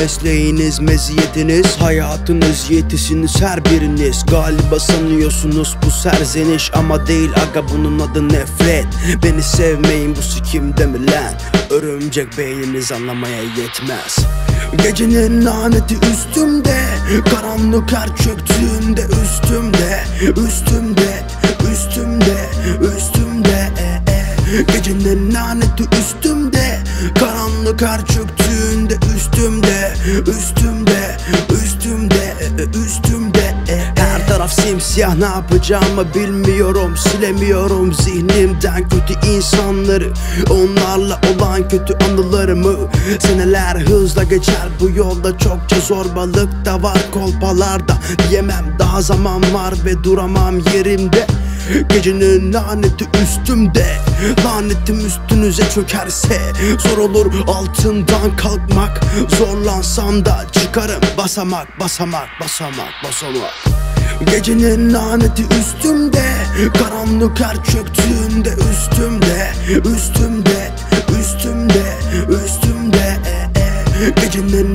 mesleğiniz meziyetiniz Hayatınız yetisiniz her biriniz. Galiba sanıyorsunuz bu serzeniş Ama değil aga bunun adı nefret. Beni sevmeyin bu sikimde mi lan Örümcek beyniniz anlamaya yetmez. Gecenin laneti üstümde Karanlık her çöktüğünde üstümde Üstümde, üstümde, üstümde e, e. Gecenin laneti üstümde Karanlık her çöktüğünde üstümde Üstümde, üstümde, üstümde e, e. Her taraf simsiyah ne yapacağımı bilmiyorum Silemiyorum. Zihnimden kötü insanları Onlarla olan kötü anılarımı. Seneler hızla geçer bu yolda çokça zorbalık da var. Kolpalarda Diyemem daha zaman var ve duramam yerimde Gecenin laneti üstümde. Lanetim üstünüze çökerse Zor olur altından kalkmak. Zorlansam da çıkarım Basamak basamak basamak basamak. Gecenin laneti üstümde. Karanlık çöktüğünde üstümde Üstümde üstümde üstümde, üstümde. Gecenin